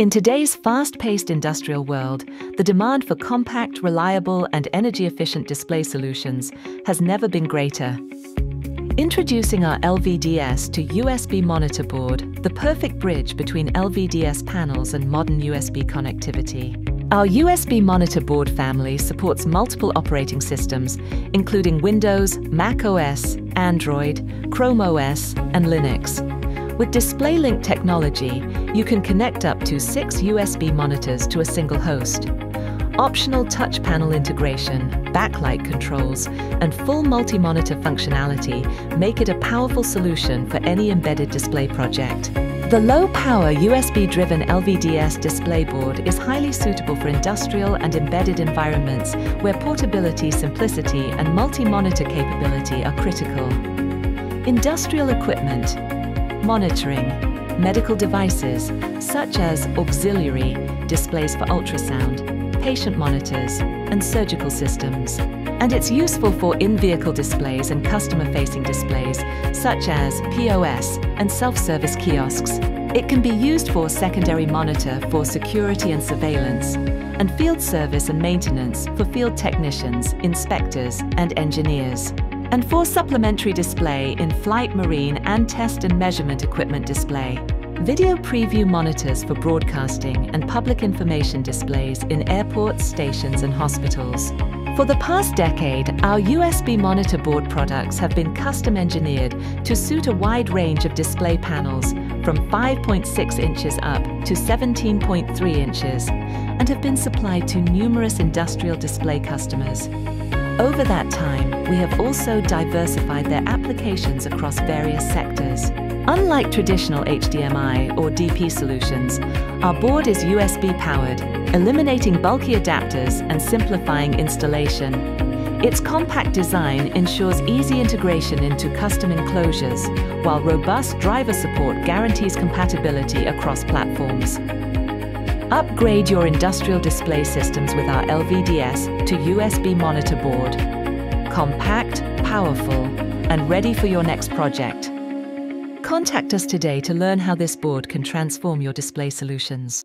In today's fast paced industrial world, the demand for compact, reliable, and energy efficient display solutions has never been greater. Introducing our LVDS to USB monitor board, the perfect bridge between LVDS panels and modern USB connectivity. Our USB monitor board family supports multiple operating systems, including Windows, Mac OS, Android, Chrome OS, and Linux. With DisplayLink technology, you can connect up to six USB monitors to a single host. Optional touch panel integration, backlight controls, and full multi-monitor functionality make it a powerful solution for any embedded display project. The low-power USB-driven LVDS display board is highly suitable for industrial and embedded environments where portability, simplicity, and multi-monitor capability are critical. Industrial equipment, monitoring, medical devices such as auxiliary displays for ultrasound, patient monitors, and surgical systems. And it's useful for in-vehicle displays and customer-facing displays such as POS and self-service kiosks. It can be used for secondary monitor for security and surveillance, and field service and maintenance for field technicians, inspectors, and engineers and for supplementary display in flight, marine, and test and measurement equipment display. Video preview monitors for broadcasting and public information displays in airports, stations, and hospitals. For the past decade, our USB monitor board products have been custom engineered to suit a wide range of display panels from 5.6 inches up to 17.3 inches and have been supplied to numerous industrial display customers. Over that time, we have also diversified their applications across various sectors. Unlike traditional HDMI or DP solutions, our board is USB powered, eliminating bulky adapters and simplifying installation. Its compact design ensures easy integration into custom enclosures, while robust driver support guarantees compatibility across platforms. Upgrade your industrial display systems with our LVDS to USB monitor board. Compact, powerful, and ready for your next project. Contact us today to learn how this board can transform your display solutions.